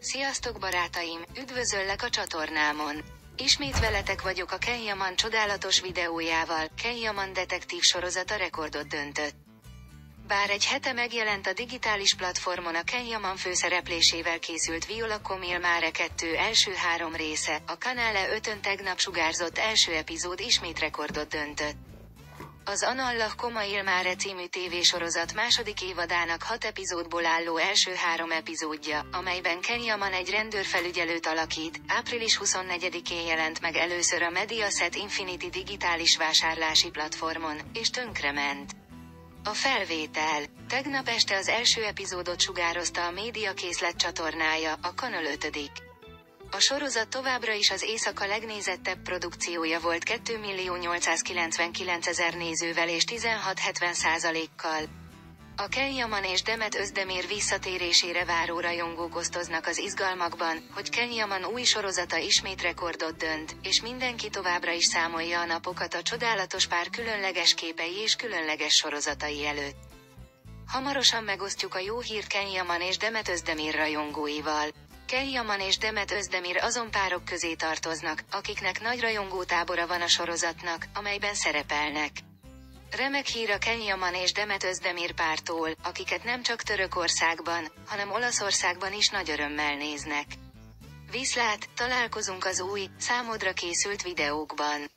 Sziasztok barátaim, üdvözöllek a csatornámon. Ismét veletek vagyok a Kenyaman csodálatos videójával, Kenyaman detektív sorozata rekordot döntött. Bár egy hete megjelent a digitális platformon a Kenyaman főszereplésével készült Viola Comil Mare 2 első három része, a Kanale 5-ön tegnap sugárzott első epizód ismét rekordot döntött. Az Anallah Koma Ilmáre című tévésorozat második évadának hat epizódból álló első három epizódja, amelyben Kenyaman egy rendőrfelügyelőt alakít, április 24-én jelent meg először a Mediaset Infinity digitális vásárlási platformon, és tönkrement. A felvétel. Tegnap este az első epizódot sugározta a média készlet csatornája, a Kanal 5. A sorozat továbbra is az éjszaka legnézettebb produkciója volt 2.899.000 nézővel és 16-70 kal A Kenyaman és Demet Özdemir visszatérésére váró rajongók osztoznak az izgalmakban, hogy Kenyaman új sorozata ismét rekordot dönt, és mindenki továbbra is számolja a napokat a csodálatos pár különleges képei és különleges sorozatai előtt. Hamarosan megosztjuk a jó hírt Kenyaman és Demet Özdemir rajongóival. Yaman és Demet Özdemir azon párok közé tartoznak, akiknek nagy rajongótábora van a sorozatnak, amelyben szerepelnek. Remek hír a Yaman és Demet Özdemir pártól, akiket nem csak Törökországban, hanem Olaszországban is nagy örömmel néznek. Viszlát, találkozunk az új, számodra készült videókban.